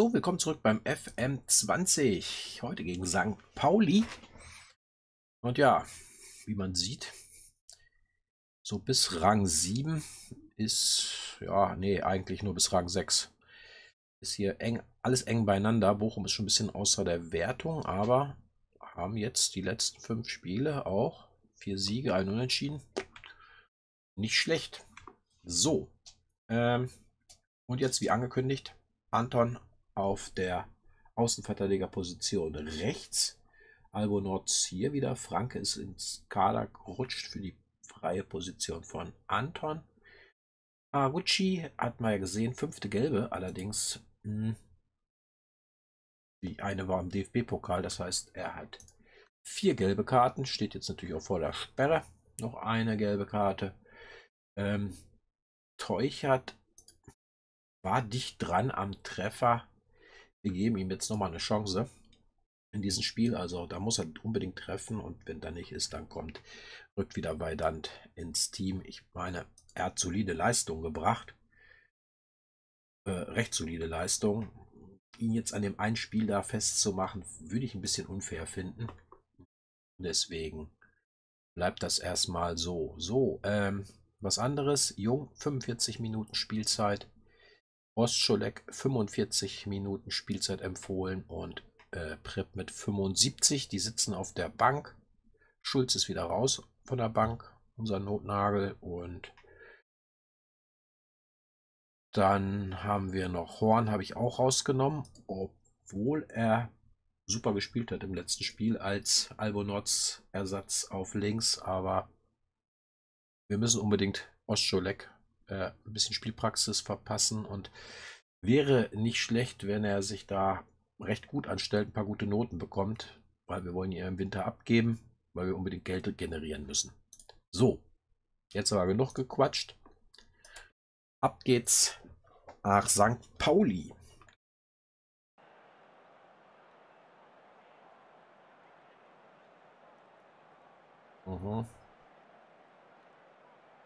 So, willkommen zurück beim FM20. Heute gegen St. Pauli. Und ja, wie man sieht, so bis Rang 7 ist, ja, nee, eigentlich nur bis Rang 6. Ist hier eng, alles eng beieinander. Bochum ist schon ein bisschen außer der Wertung, aber haben jetzt die letzten fünf Spiele auch vier Siege, ein Unentschieden. Nicht schlecht. So. Ähm, und jetzt, wie angekündigt, Anton auf der Außenverteidigerposition rechts. Albonotz hier wieder. Franke ist ins Kader gerutscht für die freie Position von Anton. Aguchi hat man ja gesehen, fünfte gelbe, allerdings mh, hm, die eine war im DFB-Pokal, das heißt, er hat vier gelbe Karten, steht jetzt natürlich auch vor der Sperre. Noch eine gelbe Karte. Ähm, Teuchert war dicht dran am Treffer, wir geben ihm jetzt nochmal eine Chance in diesem Spiel. Also da muss er unbedingt treffen und wenn da nicht ist, dann kommt, rückt wieder Weidand ins Team. Ich meine, er hat solide Leistung gebracht. Äh, recht solide Leistung. Ihn jetzt an dem einen Spiel da festzumachen, würde ich ein bisschen unfair finden. Deswegen bleibt das erstmal so. So, ähm, was anderes. Jung, 45 Minuten Spielzeit. Ostscholek 45 Minuten Spielzeit empfohlen und äh, Prep mit 75. Die sitzen auf der Bank. Schulz ist wieder raus von der Bank, unser Notnagel. Und dann haben wir noch Horn, habe ich auch rausgenommen, obwohl er super gespielt hat im letzten Spiel als Albonotz Ersatz auf links. Aber wir müssen unbedingt Ostscholek äh, ein bisschen Spielpraxis verpassen und wäre nicht schlecht, wenn er sich da recht gut anstellt, ein paar gute Noten bekommt, weil wir wollen ihn im Winter abgeben, weil wir unbedingt Geld generieren müssen. So, jetzt aber genug gequatscht. Ab geht's nach St. Pauli. Mhm.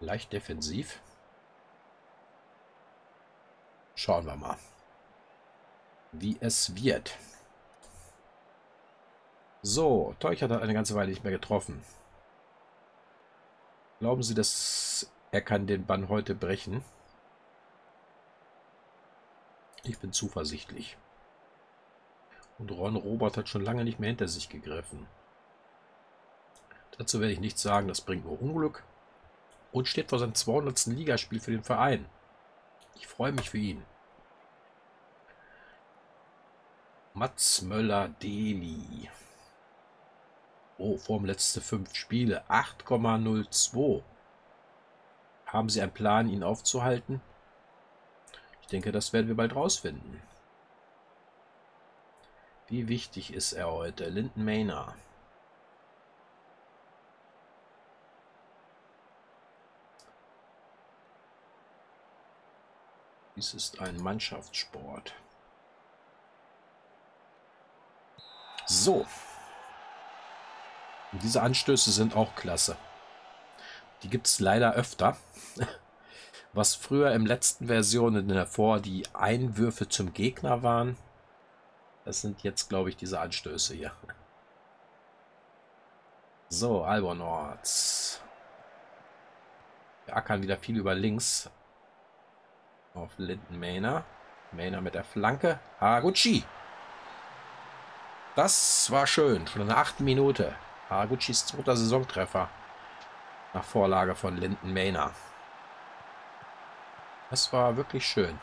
Leicht defensiv. Schauen wir mal, wie es wird. So, Teuchert hat eine ganze Weile nicht mehr getroffen. Glauben Sie, dass er kann den Bann heute brechen? Ich bin zuversichtlich. Und Ron Robert hat schon lange nicht mehr hinter sich gegriffen. Dazu werde ich nichts sagen, das bringt nur Unglück. Und steht vor seinem 200. Ligaspiel für den Verein. Ich freue mich für ihn. Mats Möller-Deli. Oh, Form letzte fünf Spiele. 8,02. Haben Sie einen Plan, ihn aufzuhalten? Ich denke, das werden wir bald rausfinden. Wie wichtig ist er heute? Linden Maynard. Dies ist ein Mannschaftssport. So. Und diese Anstöße sind auch klasse. Die gibt es leider öfter. Was früher im letzten Versionen davor die Einwürfe zum Gegner waren, das sind jetzt, glaube ich, diese Anstöße hier. So, Albonorts. Wir ackern wieder viel über links. Auf Linden Mainer. Mainer mit der Flanke. Haraguchi. Das war schön. Schon in der achten Minute. Haraguchis zweiter Saisontreffer. Nach Vorlage von Linden Maynard. Das war wirklich schön.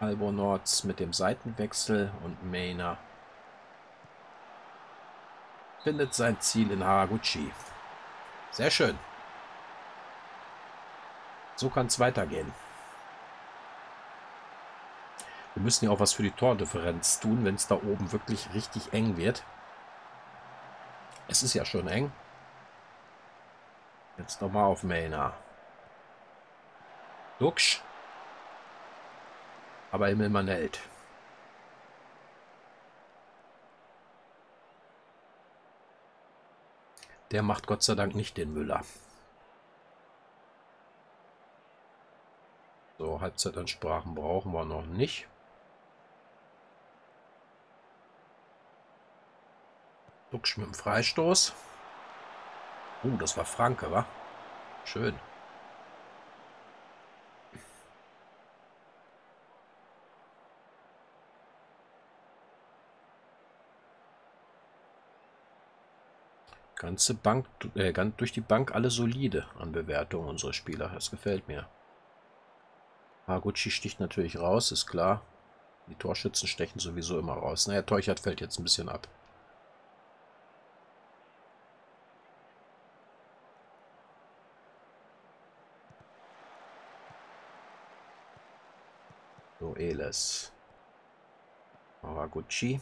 Albonorts mit dem Seitenwechsel und Maynard findet sein Ziel in Haraguchi. Sehr schön. So kann es weitergehen. Wir müssen ja auch was für die Tordifferenz tun, wenn es da oben wirklich richtig eng wird. Es ist ja schon eng. Jetzt nochmal auf Maynard. Duxch. Aber Himmelmanelt. Der macht Gott sei Dank nicht den Müller. Halbzeitansprachen brauchen wir noch nicht. Duxch mit dem Freistoß. Uh, das war Franke, wa? Schön. Ganze Bank, äh, durch die Bank alle solide an Bewertungen unserer Spieler. Das gefällt mir. Haguchi sticht natürlich raus, ist klar. Die Torschützen stechen sowieso immer raus. Naja, Teuchert fällt jetzt ein bisschen ab. So, Eles. Haguchi.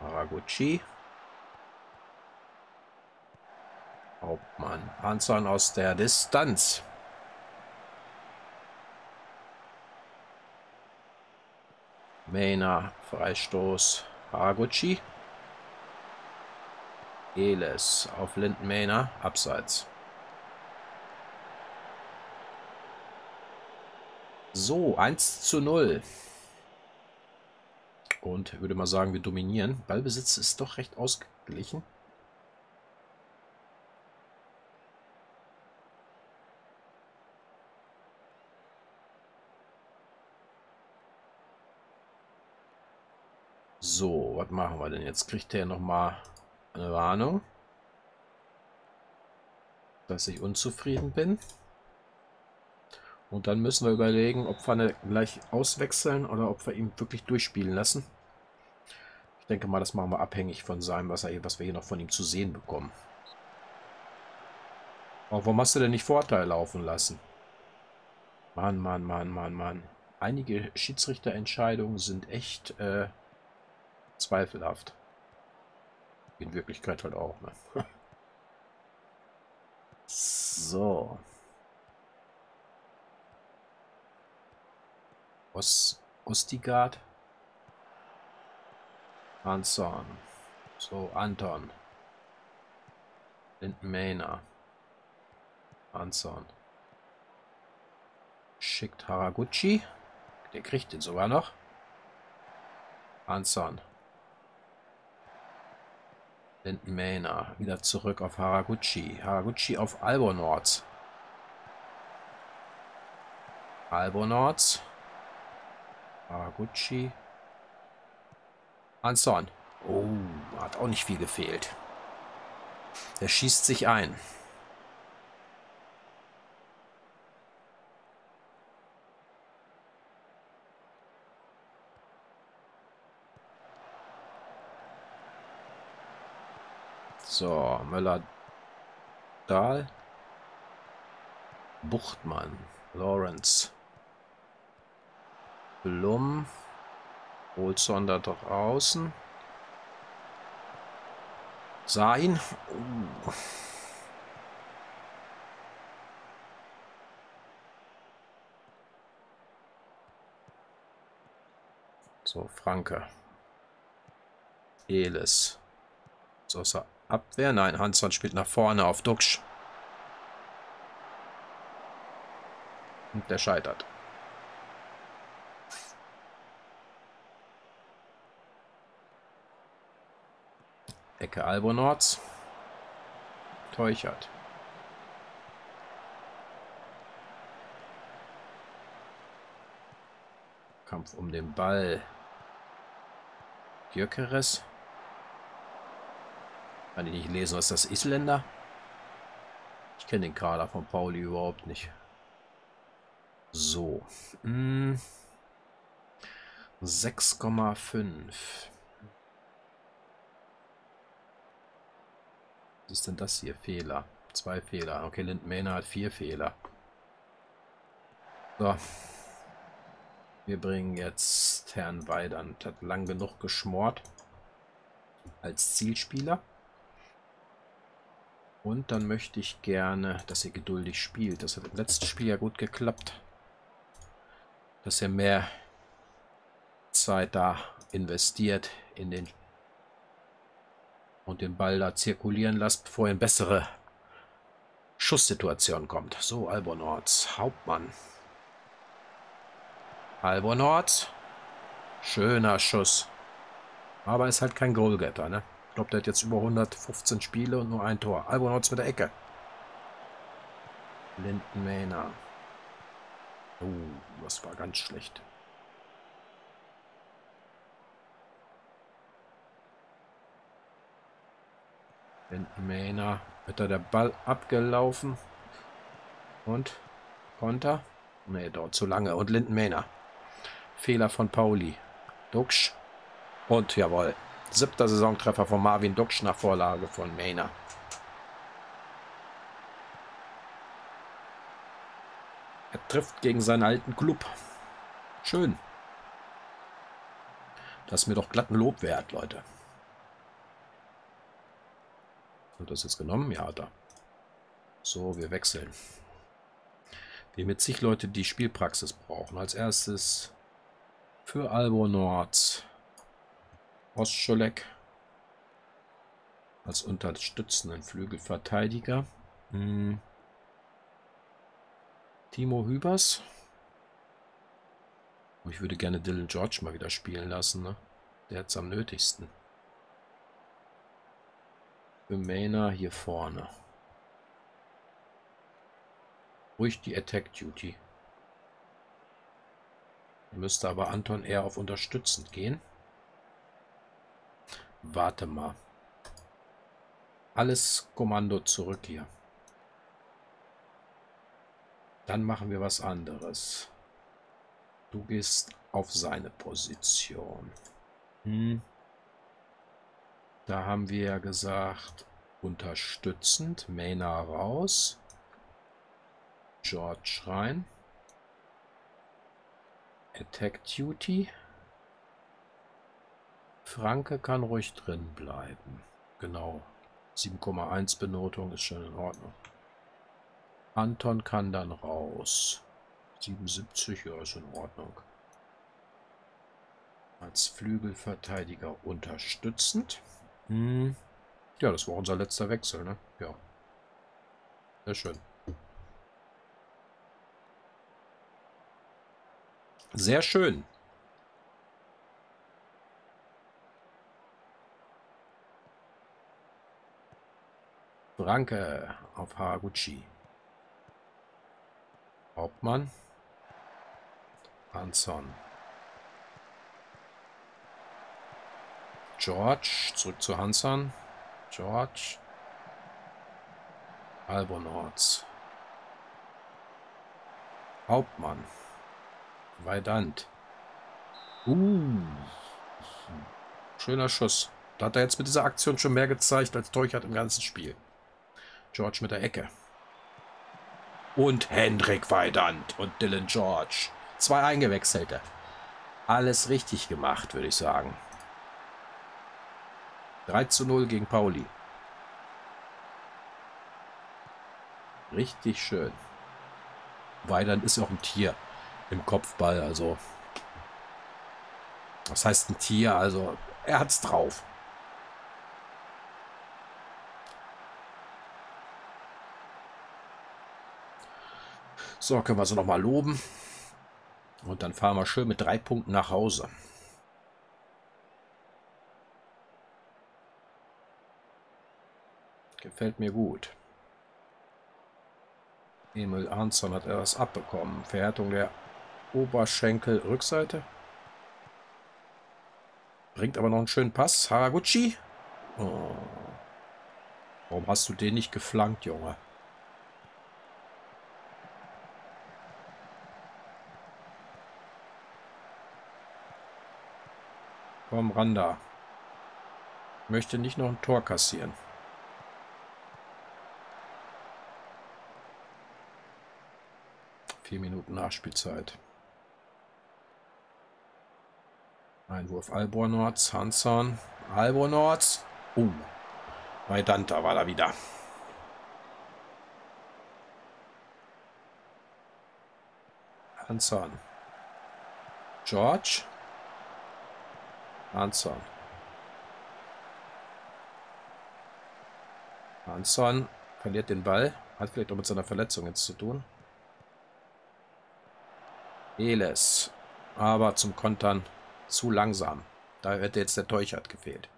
Haraguchi. Hauptmann. Hanson aus der Distanz. Mena, Freistoß. Haraguchi. Eles auf Linden Mena, abseits. So, 1 zu 0. Und würde mal sagen, wir dominieren. Ballbesitz ist doch recht ausgeglichen. So, was machen wir denn jetzt? Kriegt der noch mal eine Warnung, dass ich unzufrieden bin. Und dann müssen wir überlegen, ob wir gleich auswechseln oder ob wir ihn wirklich durchspielen lassen. Ich denke mal, das machen wir abhängig von seinem, was, er, was wir hier noch von ihm zu sehen bekommen. Aber warum hast du denn nicht Vorteil laufen lassen? Mann, Mann, Mann, Mann, Mann. Einige Schiedsrichterentscheidungen sind echt äh, zweifelhaft. In Wirklichkeit halt auch. Ne? so. Os Ostigard. Hanson. So, Anton. Linden Mainer. Hanson. Schickt Haraguchi. Der kriegt den sogar noch. Hanson. Linden Mainer. Wieder zurück auf Haraguchi. Haraguchi auf Albonords. Albonords. Haraguchi. Hanson. Oh, hat auch nicht viel gefehlt. Der schießt sich ein. So, Möller, Dahl, Buchtmann, Lawrence, Blum, Olson da draußen. Sah ihn. Uh. So, Franke. Elis. So, ist er Abwehr. Nein, Hansson spielt nach vorne auf Duxch. Und der scheitert. Ecke Albonords. Teuchert. Kampf um den Ball. Jökeres. Kann ich nicht lesen, was das Isländer? Ich kenne den Kader von Pauli überhaupt nicht. So. Hm. 6,5. Was ist denn das hier? Fehler. Zwei Fehler. Okay, Lindmähner hat vier Fehler. So. Wir bringen jetzt Herrn Weidand. Hat lang genug geschmort. Als Zielspieler. Und dann möchte ich gerne, dass er geduldig spielt. Das hat im letzten Spiel ja gut geklappt. Dass er mehr Zeit da investiert in den und den Ball da zirkulieren lässt, bevor eine bessere Schusssituation kommt. So, Albonords, Hauptmann. Albonords. Schöner Schuss. Aber ist halt kein Goalgetter, ne? Glaube, der hat jetzt über 115 Spiele und nur ein Tor. Albonotz mit der Ecke. Lindenmähner. Oh, das war ganz schlecht. Lindenmähner. Wird da der Ball abgelaufen. Und Konter. Ne, dort zu lange. Und Lindenmähner. Fehler von Pauli. Duxch. Und jawohl. Siebter Saisontreffer von Marvin Duxch nach Vorlage von Mainer. Er trifft gegen seinen alten Club. Schön. Das ist mir doch glatten Lob wert, Leute. Hat das jetzt genommen? Ja, da. So, wir wechseln. Wir mit sich Leute, die Spielpraxis brauchen. Als erstes für Albo Nord. Ostscholek als unterstützenden Flügelverteidiger. Hm. Timo Hübers. Oh, ich würde gerne Dylan George mal wieder spielen lassen. Ne? Der hat es am nötigsten. Für Mainer hier vorne. Ruhig die Attack Duty. Müsste aber Anton eher auf unterstützend gehen. Warte mal. Alles Kommando zurück hier. Dann machen wir was anderes. Du gehst auf seine Position. Hm. Da haben wir ja gesagt, unterstützend. Maina raus. George rein. Attack Duty. Franke kann ruhig drin bleiben. Genau. 7,1 Benotung ist schon in Ordnung. Anton kann dann raus. 77, ja, ist in Ordnung. Als Flügelverteidiger unterstützend. Hm. Ja, das war unser letzter Wechsel, ne? Ja. Sehr schön. Sehr schön. Franke auf Haraguchi. Hauptmann. Hanson. George. Zurück zu Hanson. George. Albonorts. Hauptmann. Weidand. Uh. Schöner Schuss. Da hat er jetzt mit dieser Aktion schon mehr gezeigt als Teuchert im ganzen Spiel. George mit der Ecke. Und Hendrik Weidand und Dylan George. Zwei Eingewechselte. Alles richtig gemacht, würde ich sagen. 3 zu 0 gegen Pauli. Richtig schön. Weidand ist auch ein Tier im Kopfball, also. Was heißt ein Tier? Also, er hat's drauf. So, können wir sie nochmal loben. Und dann fahren wir schön mit drei Punkten nach Hause. Gefällt mir gut. Emil Arnson hat etwas abbekommen. Verhärtung der Oberschenkel-Rückseite. Bringt aber noch einen schönen Pass. Haraguchi. Oh. Warum hast du den nicht geflankt, Junge? Komm, Randa. Möchte nicht noch ein Tor kassieren. Vier Minuten Nachspielzeit. Einwurf Albornorts, Hansan, Albornorts. Uh, bei Danta war da wieder. Hansan. George. Hanson. Hanson verliert den Ball. Hat vielleicht auch mit seiner Verletzung jetzt zu tun. Eles. Aber zum Kontern Zu langsam. Da hätte jetzt der Teuchert gefehlt.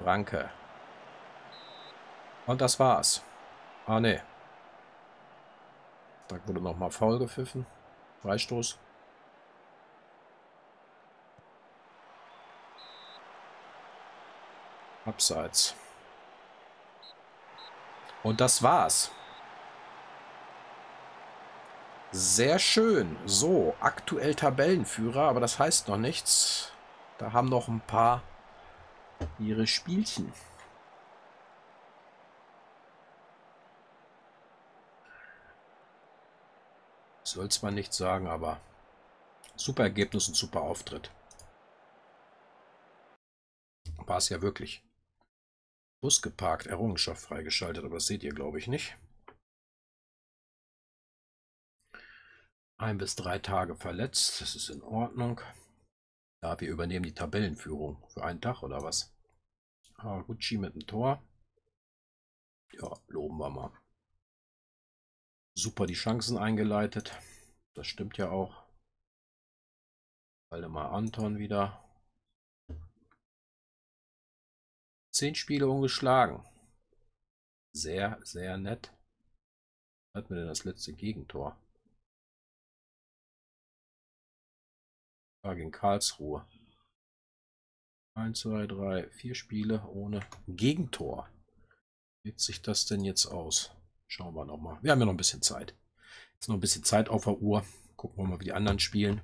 Ranke. Und das war's. Ah, ne. Da wurde nochmal faul gepfiffen. Freistoß. Abseits. Und das war's. Sehr schön. So, aktuell Tabellenführer, aber das heißt noch nichts. Da haben noch ein paar ihre Spielchen. Soll es man nicht sagen, aber super Ergebnis und super Auftritt. War es ja wirklich. Bus geparkt, Errungenschaft freigeschaltet, aber das seht ihr, glaube ich, nicht. Ein bis drei Tage verletzt, das ist in Ordnung. Ja, wir übernehmen die Tabellenführung für einen Tag oder was? Haraguchi mit dem Tor. Ja, loben wir mal. Super die Chancen eingeleitet. Das stimmt ja auch. Waldemar Anton wieder. Zehn Spiele ungeschlagen. Sehr, sehr nett. Hat mir denn das letzte Gegentor? War gegen Karlsruhe. 1, 2, 3, 4 Spiele ohne Gegentor. Wie Wirkt sich das denn jetzt aus? Schauen wir nochmal. Wir haben ja noch ein bisschen Zeit. Jetzt noch ein bisschen Zeit auf der Uhr. Gucken wir mal, wie die anderen spielen.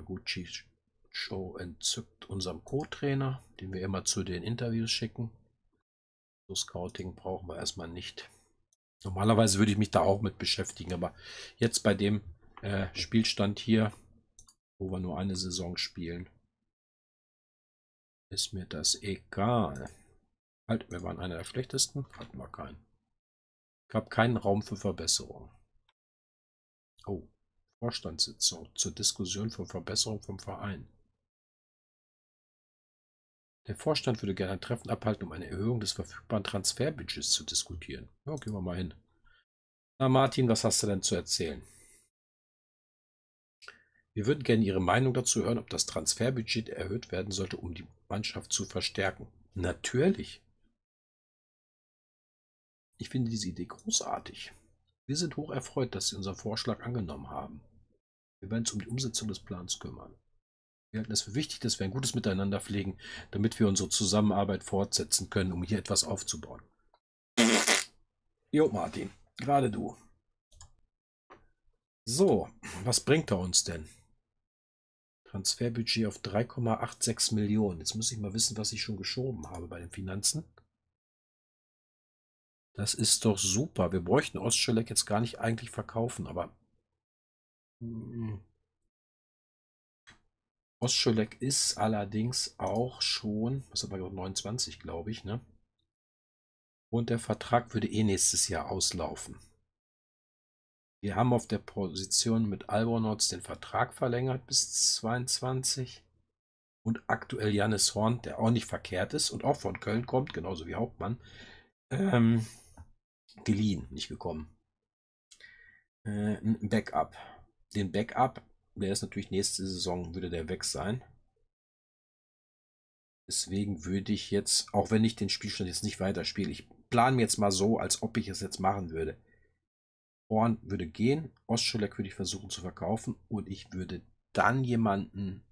Aguchi Show entzückt unserem Co-Trainer, den wir immer zu den Interviews schicken. So Scouting brauchen wir erstmal nicht. Normalerweise würde ich mich da auch mit beschäftigen, aber jetzt bei dem äh, Spielstand hier, wo wir nur eine Saison spielen, ist mir das egal. Halt, wir waren einer der schlechtesten, hatten wir keinen. Gab keinen Raum für Verbesserung. Oh, Vorstandssitzung zur Diskussion von Verbesserung vom Verein. Der Vorstand würde gerne ein Treffen abhalten, um eine Erhöhung des verfügbaren Transferbudgets zu diskutieren. Ja, gehen wir mal hin. Na Martin, was hast du denn zu erzählen? Wir würden gerne Ihre Meinung dazu hören, ob das Transferbudget erhöht werden sollte, um die Mannschaft zu verstärken. Natürlich. Ich finde diese Idee großartig. Wir sind hoch erfreut, dass Sie unseren Vorschlag angenommen haben. Wir werden uns um die Umsetzung des Plans kümmern. Wir halten es für wichtig, dass wir ein gutes Miteinander pflegen, damit wir unsere Zusammenarbeit fortsetzen können, um hier etwas aufzubauen. Jo, Martin, gerade du. So, was bringt er uns denn? Transferbudget auf 3,86 Millionen. Jetzt muss ich mal wissen, was ich schon geschoben habe bei den Finanzen. Das ist doch super. Wir bräuchten Ostschelek jetzt gar nicht eigentlich verkaufen, aber... Ostscholek ist allerdings auch schon, was haben wir gerade, 29, glaube ich, ne? Und der Vertrag würde eh nächstes Jahr auslaufen. Wir haben auf der Position mit Albonots den Vertrag verlängert bis 22. Und aktuell Janis Horn, der auch nicht verkehrt ist und auch von Köln kommt, genauso wie Hauptmann, ähm, geliehen, nicht gekommen. Äh, ein Backup. Den Backup der ist natürlich nächste Saison, würde der weg sein. Deswegen würde ich jetzt, auch wenn ich den Spielstand jetzt nicht weiterspiele, ich plane mir jetzt mal so, als ob ich es jetzt machen würde. Horn würde gehen, Ostschulek würde ich versuchen zu verkaufen und ich würde dann jemanden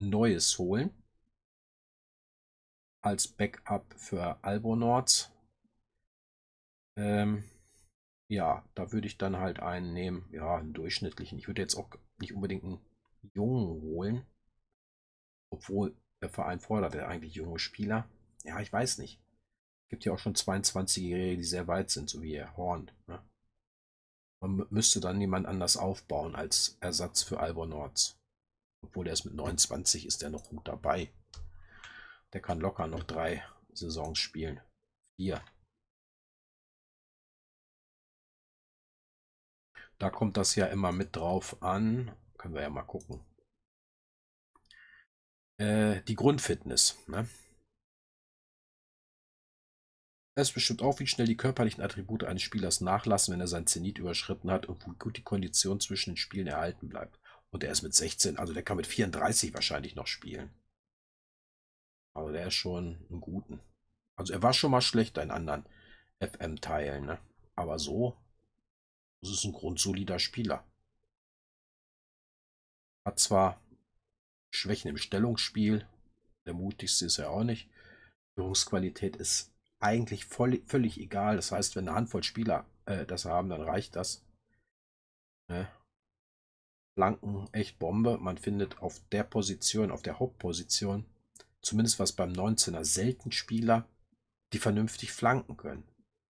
Neues holen. Als Backup für Albonords. Ähm, ja, da würde ich dann halt einen nehmen, ja, einen durchschnittlichen. Ich würde jetzt auch nicht unbedingt einen Jungen holen. Obwohl der Verein fordert ja eigentlich junge Spieler. Ja, ich weiß nicht. Es gibt ja auch schon 22-Jährige, die sehr weit sind, so wie Herr Horn. Ne? Man müsste dann jemand anders aufbauen als Ersatz für Albonords. Obwohl er ist mit 29 ist er noch gut dabei. Der kann locker noch drei Saisons spielen. Vier. Da kommt das ja immer mit drauf an. Können wir ja mal gucken. äh, die Grundfitness. Ne? Es bestimmt auch, wie schnell die körperlichen Attribute eines Spielers nachlassen, wenn er sein Zenit überschritten hat und wie gut die Kondition zwischen den Spielen erhalten bleibt. Und er ist mit 16, also der kann mit 34 wahrscheinlich noch spielen. Aber der ist schon einen guten. Also er war schon mal schlechter in anderen FM-Teilen, ne? Aber so, das ist ein grundsolider Spieler. Hat zwar Schwächen im Stellungsspiel, der mutigste ist er auch nicht. Führungsqualität ist eigentlich voll, völlig egal. Das heißt, wenn eine Handvoll Spieler äh, das haben, dann reicht das. Ne? Flanken echt Bombe. Man findet auf der Position, auf der Hauptposition, zumindest was beim 19er, selten Spieler, die vernünftig flanken können.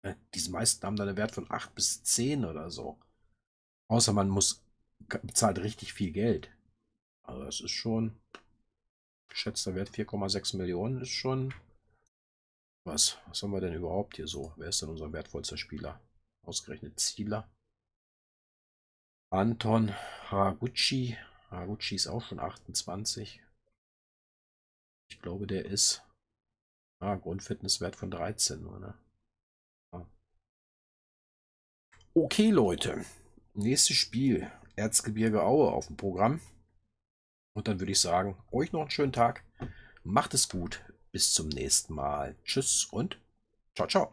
Ne? Die meisten haben da einen Wert von 8 bis 10 oder so. Außer man muss bezahlt richtig viel Geld. Also das ist schon geschätzter Wert 4,6 Millionen ist schon was? Was haben wir denn überhaupt hier so? Wer ist denn unser wertvollster Spieler? Ausgerechnet Zieler. Anton Haraguchi. Haraguchi ist auch schon 28. Ich glaube, der ist ah, Grundfitnesswert von 13 oder? Okay, Leute. Nächstes Spiel. Erzgebirge Aue auf dem Programm. Und dann würde ich sagen, euch noch einen schönen Tag. Macht es gut. Bis zum nächsten Mal. Tschüss und ciao, ciao.